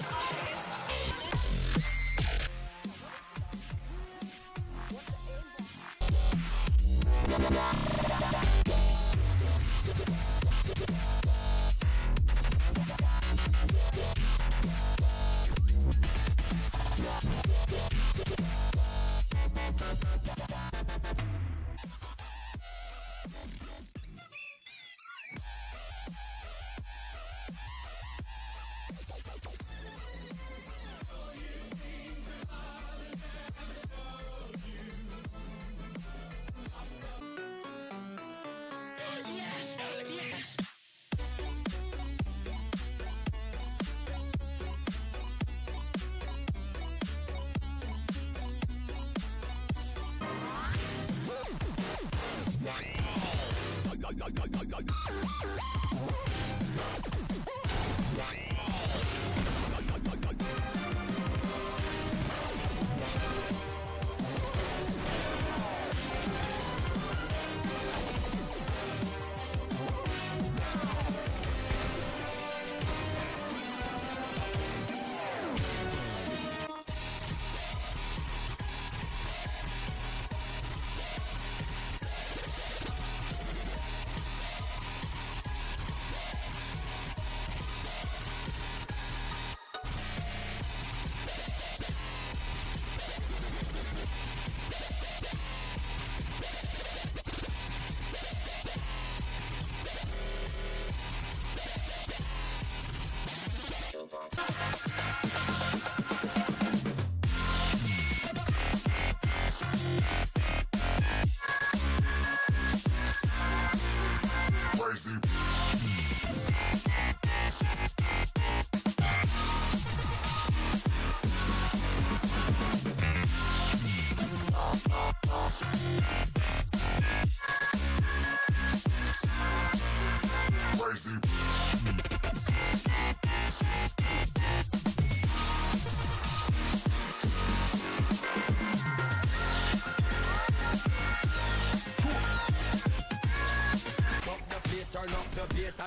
Yeah. あっ!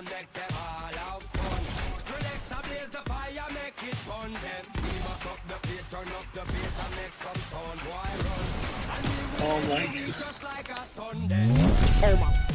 And make them all have fun. Skrillex blaze the fire, make it fun. Them we mash up the place, turn up the bass and make some sound. Boy run, and we will Oh my just like a Sunday. Oh my.